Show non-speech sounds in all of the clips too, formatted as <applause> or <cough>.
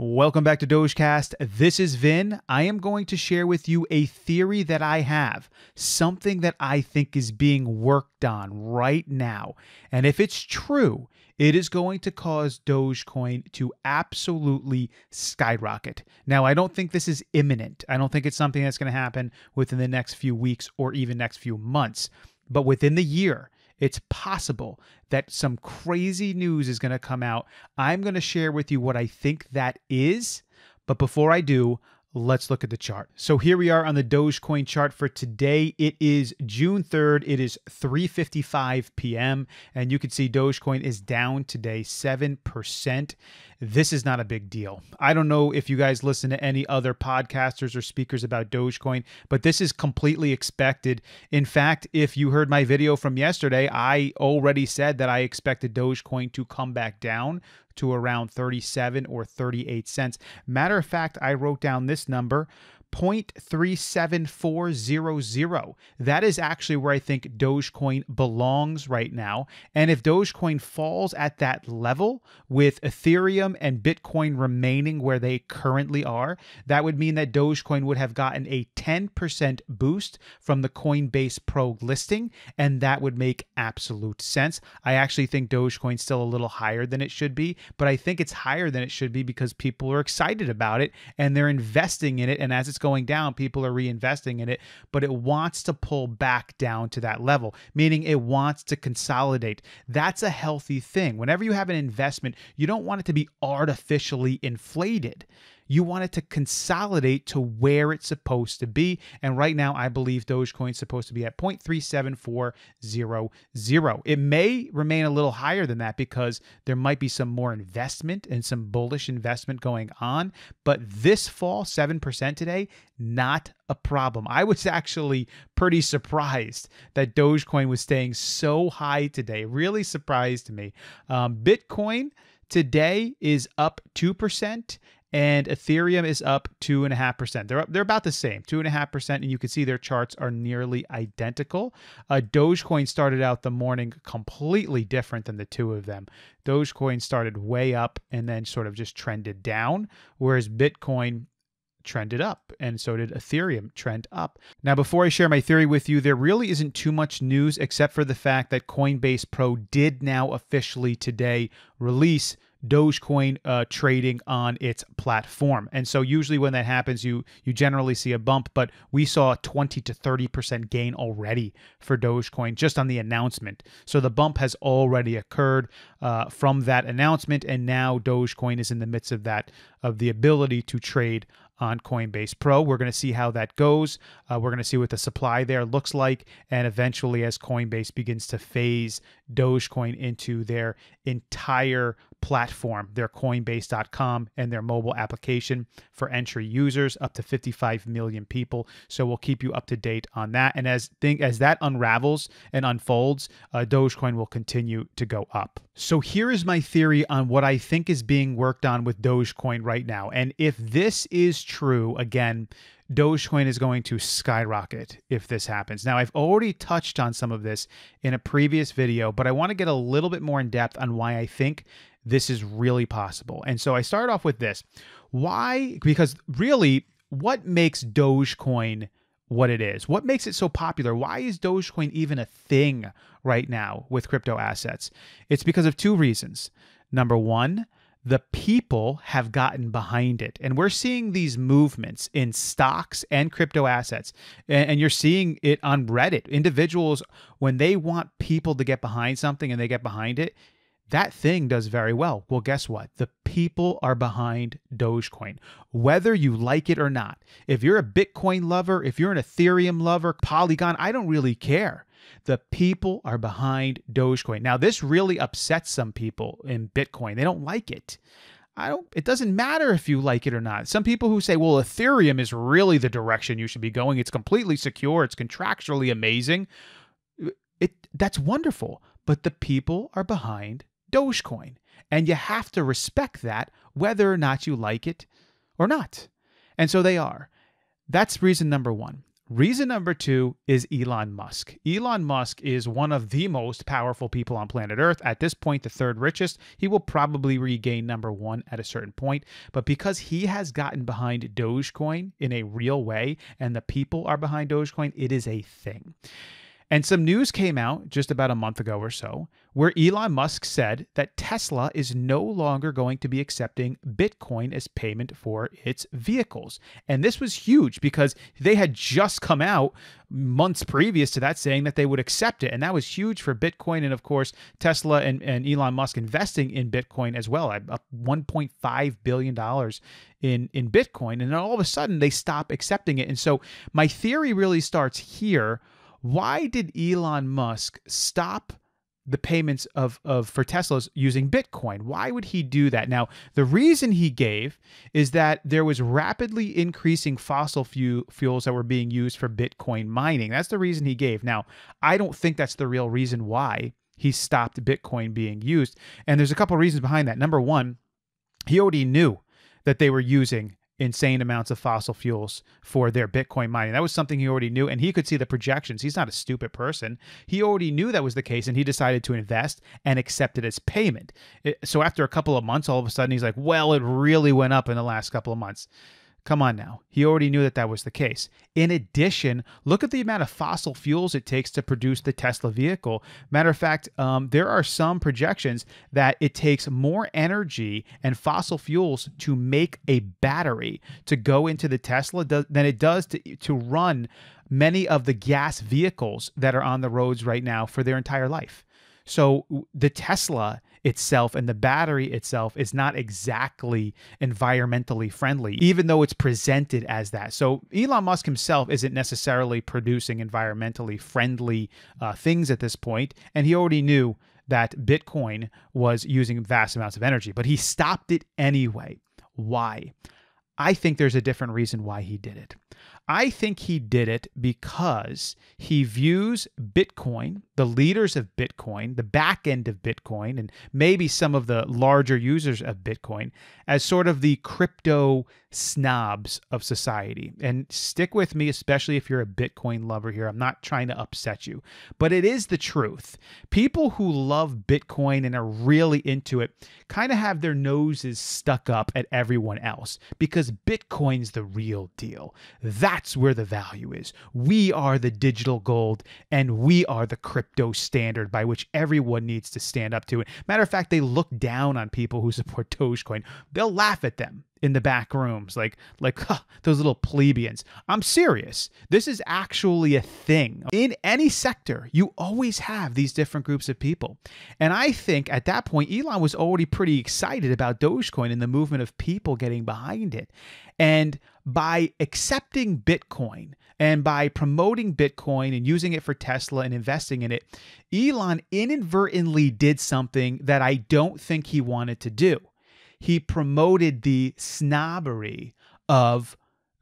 Welcome back to Dogecast. This is Vin. I am going to share with you a theory that I have, something that I think is being worked on right now. And if it's true, it is going to cause Dogecoin to absolutely skyrocket. Now, I don't think this is imminent. I don't think it's something that's going to happen within the next few weeks or even next few months. But within the year, it's possible that some crazy news is going to come out. I'm going to share with you what I think that is. But before I do, let's look at the chart. So here we are on the Dogecoin chart for today. It is June 3rd. It is 3:55 p.m. and you can see Dogecoin is down today 7%. This is not a big deal. I don't know if you guys listen to any other podcasters or speakers about Dogecoin, but this is completely expected. In fact, if you heard my video from yesterday, I already said that I expected Dogecoin to come back down to around 37 or 38 cents. Matter of fact, I wrote down this number 0.37400. That is actually where I think Dogecoin belongs right now. And if Dogecoin falls at that level with Ethereum and Bitcoin remaining where they currently are, that would mean that Dogecoin would have gotten a 10% boost from the Coinbase Pro listing. And that would make absolute sense. I actually think Dogecoin's still a little higher than it should be, but I think it's higher than it should be because people are excited about it and they're investing in it. And as it's going down, people are reinvesting in it, but it wants to pull back down to that level, meaning it wants to consolidate. That's a healthy thing. Whenever you have an investment, you don't want it to be artificially inflated. You want it to consolidate to where it's supposed to be. And right now, I believe Dogecoin is supposed to be at 0.37400. It may remain a little higher than that because there might be some more investment and some bullish investment going on. But this fall, 7% today, not a problem. I was actually pretty surprised that Dogecoin was staying so high today. Really surprised me. Um, Bitcoin today is up 2% and Ethereum is up two and a half percent. They're up, they're about the same, two and a half percent, and you can see their charts are nearly identical. Uh, Dogecoin started out the morning completely different than the two of them. Dogecoin started way up and then sort of just trended down, whereas Bitcoin trended up, and so did Ethereum trend up. Now, before I share my theory with you, there really isn't too much news except for the fact that Coinbase Pro did now officially today release Dogecoin uh, trading on its platform. And so usually when that happens, you you generally see a bump, but we saw a 20 to 30% gain already for Dogecoin just on the announcement. So the bump has already occurred uh, from that announcement, and now Dogecoin is in the midst of that of the ability to trade on Coinbase Pro. We're going to see how that goes. Uh, we're going to see what the supply there looks like. And eventually, as Coinbase begins to phase Dogecoin into their entire platform, their Coinbase.com and their mobile application for entry users, up to 55 million people. So we'll keep you up to date on that. And as thing as that unravels and unfolds, uh, Dogecoin will continue to go up. So here is my theory on what I think is being worked on with Dogecoin right now. And if this is true, again, Dogecoin is going to skyrocket if this happens. Now, I've already touched on some of this in a previous video, but I want to get a little bit more in depth on why I think this is really possible. And so I start off with this. Why? Because really, what makes Dogecoin what it is? What makes it so popular? Why is Dogecoin even a thing right now with crypto assets? It's because of two reasons. Number one, the people have gotten behind it. And we're seeing these movements in stocks and crypto assets. And you're seeing it on Reddit. Individuals, when they want people to get behind something and they get behind it, that thing does very well. Well, guess what? The people are behind Dogecoin, whether you like it or not. If you're a Bitcoin lover, if you're an Ethereum lover, Polygon, I don't really care. The people are behind Dogecoin. Now, this really upsets some people in Bitcoin. They don't like it. I don't it doesn't matter if you like it or not. Some people who say, "Well, Ethereum is really the direction you should be going. It's completely secure, it's contractually amazing." It that's wonderful, but the people are behind Dogecoin. And you have to respect that whether or not you like it or not. And so they are. That's reason number one. Reason number two is Elon Musk. Elon Musk is one of the most powerful people on planet Earth. At this point, the third richest. He will probably regain number one at a certain point. But because he has gotten behind Dogecoin in a real way and the people are behind Dogecoin, it is a thing. And some news came out just about a month ago or so where Elon Musk said that Tesla is no longer going to be accepting Bitcoin as payment for its vehicles. And this was huge because they had just come out months previous to that saying that they would accept it. And that was huge for Bitcoin. And of course, Tesla and, and Elon Musk investing in Bitcoin as well, up uh, $1.5 billion in, in Bitcoin. And then all of a sudden they stop accepting it. And so my theory really starts here why did Elon Musk stop the payments of, of for Teslas using Bitcoin? Why would he do that? Now, the reason he gave is that there was rapidly increasing fossil fuel, fuels that were being used for Bitcoin mining. That's the reason he gave. Now, I don't think that's the real reason why he stopped Bitcoin being used. And there's a couple of reasons behind that. Number one, he already knew that they were using insane amounts of fossil fuels for their Bitcoin mining. That was something he already knew, and he could see the projections. He's not a stupid person. He already knew that was the case, and he decided to invest and accept it as payment. It, so after a couple of months, all of a sudden, he's like, well, it really went up in the last couple of months. Come on now. He already knew that that was the case. In addition, look at the amount of fossil fuels it takes to produce the Tesla vehicle. Matter of fact, um, there are some projections that it takes more energy and fossil fuels to make a battery to go into the Tesla than it does to, to run many of the gas vehicles that are on the roads right now for their entire life. So the Tesla itself and the battery itself is not exactly environmentally friendly, even though it's presented as that. So Elon Musk himself isn't necessarily producing environmentally friendly uh, things at this point, and he already knew that Bitcoin was using vast amounts of energy, but he stopped it anyway. Why? I think there's a different reason why he did it. I think he did it because he views Bitcoin, the leaders of Bitcoin, the back end of Bitcoin, and maybe some of the larger users of Bitcoin as sort of the crypto snobs of society. And stick with me, especially if you're a Bitcoin lover here. I'm not trying to upset you, but it is the truth. People who love Bitcoin and are really into it kind of have their noses stuck up at everyone else because Bitcoin's the real deal. That's where the value is. We are the digital gold and we are the crypto standard by which everyone needs to stand up to it. Matter of fact, they look down on people who support <laughs> Dogecoin. They'll laugh at them in the back rooms like like huh, those little plebeians i'm serious this is actually a thing in any sector you always have these different groups of people and i think at that point elon was already pretty excited about dogecoin and the movement of people getting behind it and by accepting bitcoin and by promoting bitcoin and using it for tesla and investing in it elon inadvertently did something that i don't think he wanted to do he promoted the snobbery of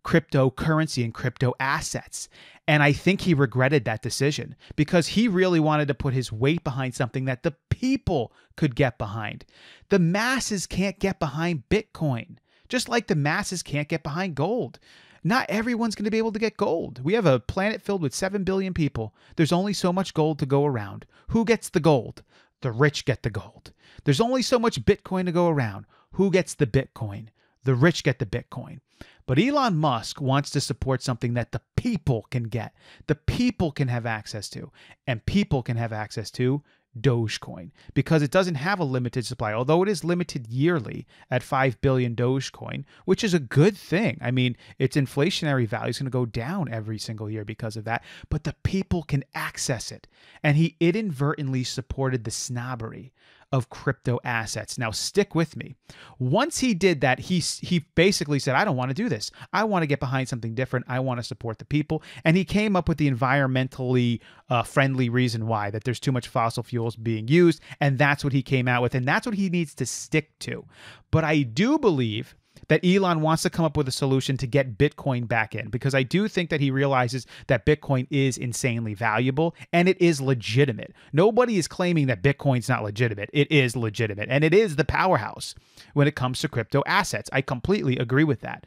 cryptocurrency and crypto assets. And I think he regretted that decision because he really wanted to put his weight behind something that the people could get behind. The masses can't get behind Bitcoin, just like the masses can't get behind gold. Not everyone's going to be able to get gold. We have a planet filled with 7 billion people. There's only so much gold to go around. Who gets the gold? The rich get the gold. There's only so much Bitcoin to go around. Who gets the Bitcoin? The rich get the Bitcoin. But Elon Musk wants to support something that the people can get, the people can have access to, and people can have access to Dogecoin because it doesn't have a limited supply, although it is limited yearly at 5 billion Dogecoin, which is a good thing. I mean, its inflationary value is going to go down every single year because of that, but the people can access it. And he inadvertently supported the snobbery of crypto assets. Now, stick with me. Once he did that, he he basically said, "I don't want to do this. I want to get behind something different. I want to support the people." And he came up with the environmentally uh, friendly reason why that there's too much fossil fuels being used, and that's what he came out with, and that's what he needs to stick to. But I do believe that Elon wants to come up with a solution to get Bitcoin back in because I do think that he realizes that Bitcoin is insanely valuable and it is legitimate. Nobody is claiming that Bitcoin's not legitimate. It is legitimate and it is the powerhouse when it comes to crypto assets. I completely agree with that.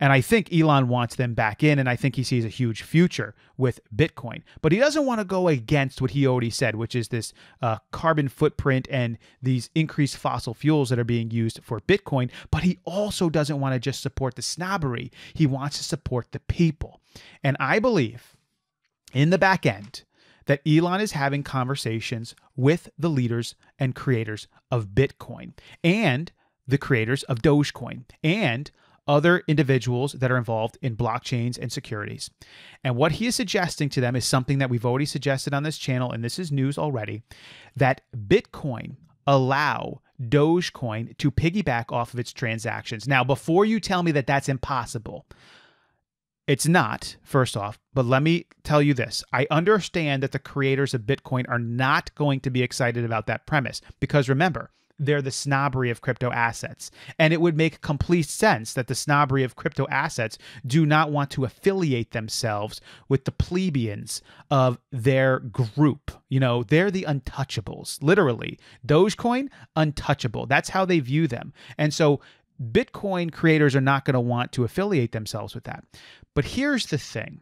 And I think Elon wants them back in, and I think he sees a huge future with Bitcoin. But he doesn't want to go against what he already said, which is this uh, carbon footprint and these increased fossil fuels that are being used for Bitcoin. But he also doesn't want to just support the snobbery, he wants to support the people. And I believe in the back end, that Elon is having conversations with the leaders and creators of Bitcoin and the creators of Dogecoin and other individuals that are involved in blockchains and securities. And what he is suggesting to them is something that we've already suggested on this channel, and this is news already that Bitcoin allow Dogecoin to piggyback off of its transactions. Now, before you tell me that that's impossible, it's not, first off, but let me tell you this. I understand that the creators of Bitcoin are not going to be excited about that premise because remember, they're the snobbery of crypto assets. And it would make complete sense that the snobbery of crypto assets do not want to affiliate themselves with the plebeians of their group. You know, they're the untouchables, literally. Dogecoin, untouchable. That's how they view them. And so Bitcoin creators are not going to want to affiliate themselves with that. But here's the thing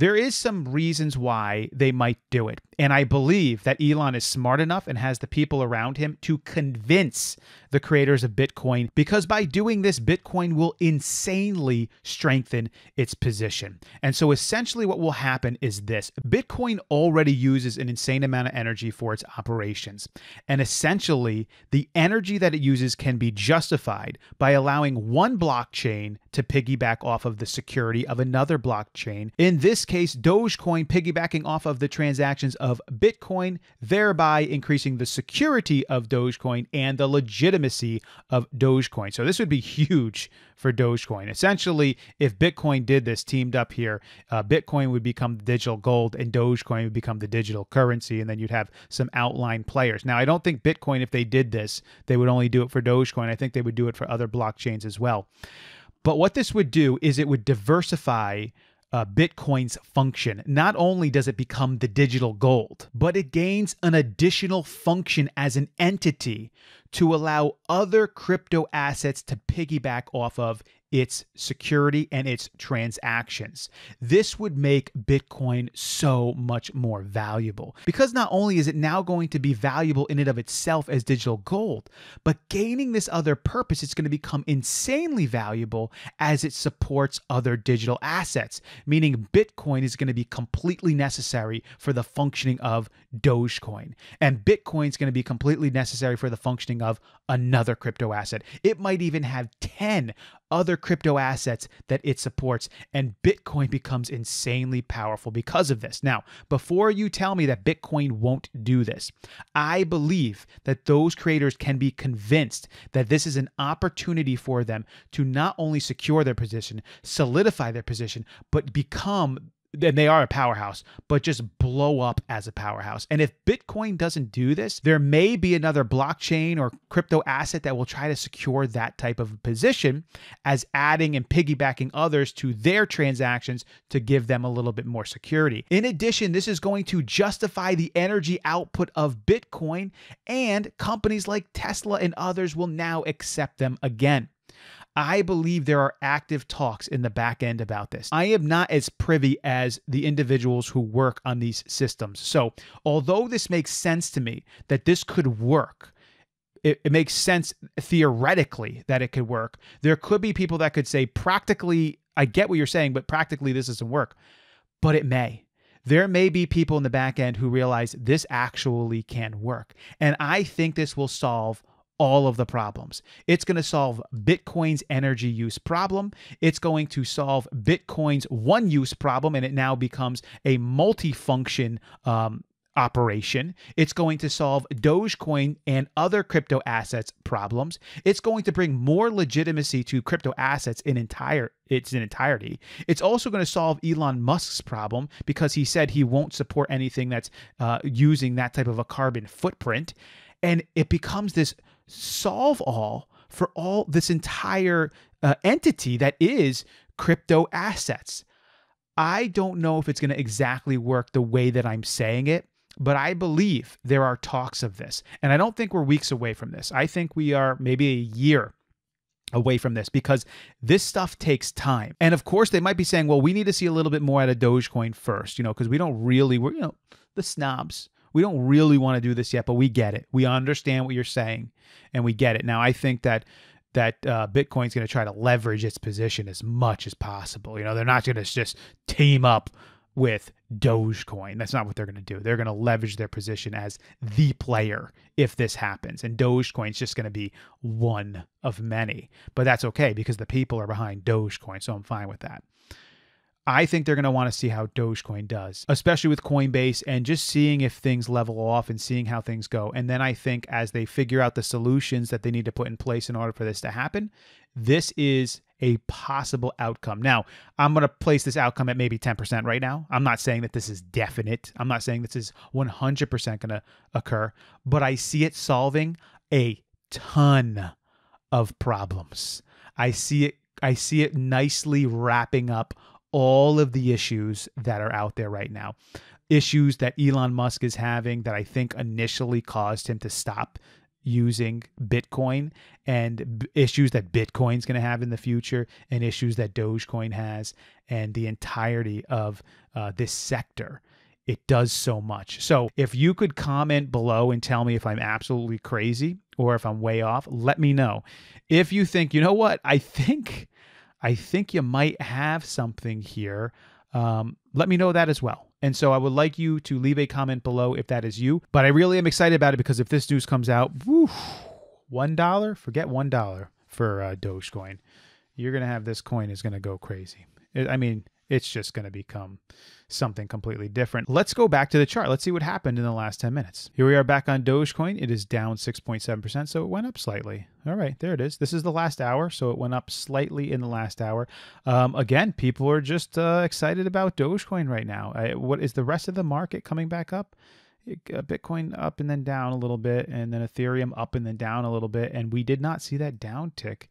there is some reasons why they might do it. And I believe that Elon is smart enough and has the people around him to convince the creators of Bitcoin because by doing this, Bitcoin will insanely strengthen its position. And so essentially, what will happen is this Bitcoin already uses an insane amount of energy for its operations. And essentially, the energy that it uses can be justified by allowing one blockchain to piggyback off of the security of another blockchain. In this case, Dogecoin piggybacking off of the transactions of Bitcoin, thereby increasing the security of Dogecoin and the legitimacy of Dogecoin. So, this would be huge for Dogecoin. Essentially, if Bitcoin did this, teamed up here, uh, Bitcoin would become digital gold and Dogecoin would become the digital currency, and then you'd have some outline players. Now, I don't think Bitcoin, if they did this, they would only do it for Dogecoin. I think they would do it for other blockchains as well. But what this would do is it would diversify uh, Bitcoin's function. Not only does it become the digital gold, but it gains an additional function as an entity to allow other crypto assets to piggyback off of its security and its transactions. This would make Bitcoin so much more valuable because not only is it now going to be valuable in and of itself as digital gold, but gaining this other purpose, it's going to become insanely valuable as it supports other digital assets, meaning Bitcoin is going to be completely necessary for the functioning of Dogecoin. And Bitcoin is going to be completely necessary for the functioning of another crypto asset. It might even have 10 other crypto assets that it supports, and Bitcoin becomes insanely powerful because of this. Now, before you tell me that Bitcoin won't do this, I believe that those creators can be convinced that this is an opportunity for them to not only secure their position, solidify their position, but become and they are a powerhouse, but just blow up as a powerhouse. And if Bitcoin doesn't do this, there may be another blockchain or crypto asset that will try to secure that type of position as adding and piggybacking others to their transactions to give them a little bit more security. In addition, this is going to justify the energy output of Bitcoin, and companies like Tesla and others will now accept them again. I believe there are active talks in the back end about this. I am not as privy as the individuals who work on these systems. So, although this makes sense to me that this could work, it, it, makes sense theoretically that it could work. There could be people that could say, practically, I get what you're saying, but practically this doesn't work. But it may. There may be people in the back end who realize this actually can work. And I think this will solve all of the problems. It's going to solve Bitcoin's energy use problem. It's going to solve Bitcoin's one use problem, and it now becomes a multifunction um, operation. It's going to solve Dogecoin and other crypto assets problems. It's going to bring more legitimacy to crypto assets in entire its in entirety. It's also going to solve Elon Musk's problem because he said he won't support anything that's uh, using that type of a carbon footprint, and it becomes this solve all for all this entire uh, entity that is crypto assets. I don't know if it's going to exactly work the way that I'm saying it, but I believe there are talks of this. And I don't think we're weeks away from this. I think we are maybe a year away from this because this stuff takes time. And of course, they might be saying, well, we need to see a little bit more out of Dogecoin first, you know, because we don't really, we're, you know, the snobs. We don't really want to do this yet, but we get it. We understand what you're saying and we get it. Now, I think that that uh, Bitcoin's going to try to leverage its position as much as possible. You know, they're not going to just team up with Dogecoin. That's not what they're going to do. They're going to leverage their position as the player if this happens. And Dogecoin's just going to be one of many. But that's okay because the people are behind Dogecoin. So I'm fine with that. I think they're going to want to see how Dogecoin does, especially with Coinbase and just seeing if things level off and seeing how things go. And then I think as they figure out the solutions that they need to put in place in order for this to happen, this is a possible outcome. Now, I'm going to place this outcome at maybe 10% right now. I'm not saying that this is definite. I'm not saying this is 100% going to occur, but I see it solving a ton of problems. I see it I see it nicely wrapping up all of the issues that are out there right now. Issues that Elon Musk is having that I think initially caused him to stop using Bitcoin and issues that Bitcoin's going to have in the future and issues that Dogecoin has and the entirety of uh, this sector. It does so much. So, if you could comment below and tell me if I'm absolutely crazy or if I'm way off, let me know. If you think, you know what, I think, I think you might have something here. Um, let me know that as well. And so I would like you to leave a comment below if that is you. But I really am excited about it because if this news comes out, whew, one dollar, forget one dollar for uh, Dogecoin. You're gonna have this coin is gonna go crazy. I mean, it's just gonna become something completely different. Let's go back to the chart. Let's see what happened in the last 10 minutes. Here we are back on Dogecoin. It is down 6.7%, so it went up slightly. All right, there it is. This is the last hour, so it went up slightly in the last hour. Um, again, people are just uh, excited about Dogecoin right now. I, what is the rest of the market coming back up? Uh, Bitcoin up and then down a little bit, and then Ethereum up and then down a little bit, and we did not see that downtick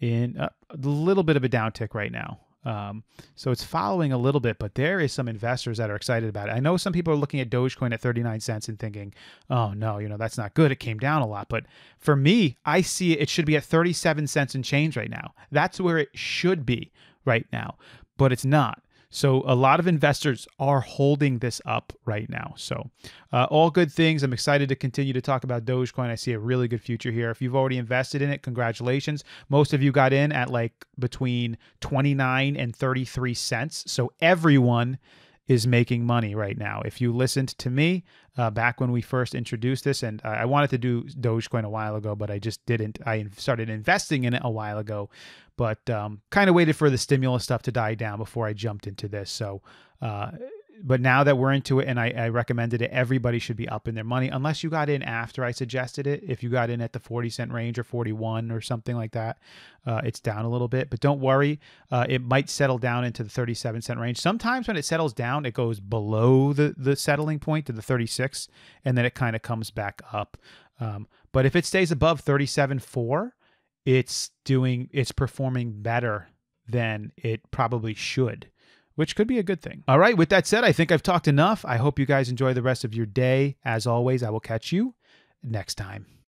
in uh, a little bit of a downtick right now. Um, so it's following a little bit, but there is some investors that are excited about it. I know some people are looking at Dogecoin at 39 cents and thinking, oh no, you know, that's not good. It came down a lot. But for me, I see it, it should be at 37 cents and change right now. That's where it should be right now, but it's not. So a lot of investors are holding this up right now. So uh, all good things. I'm excited to continue to talk about Dogecoin. I see a really good future here. If you've already invested in it, congratulations. Most of you got in at like between 29 and 33 cents. So everyone is making money right now. If you listened to me uh, back when we first introduced this, and I wanted to do Dogecoin a while ago, but I just didn't. I started investing in it a while ago, but um, kind of waited for the stimulus stuff to die down before I jumped into this. So uh, but now that we're into it and I, I, recommended it, everybody should be up in their money unless you got in after I suggested it. If you got in at the 40 cent range or 41 or something like that, uh, it's down a little bit. But don't worry, uh, it might settle down into the 37 cent range. Sometimes when it settles down, it goes below the, the settling point to the 36 and then it kind of comes back up. Um, but if it stays above 37.4, it's doing, it's performing better than it probably should which could be a good thing. All right, with that said, I think I've talked enough. I hope you guys enjoy the rest of your day. As always, I will catch you next time.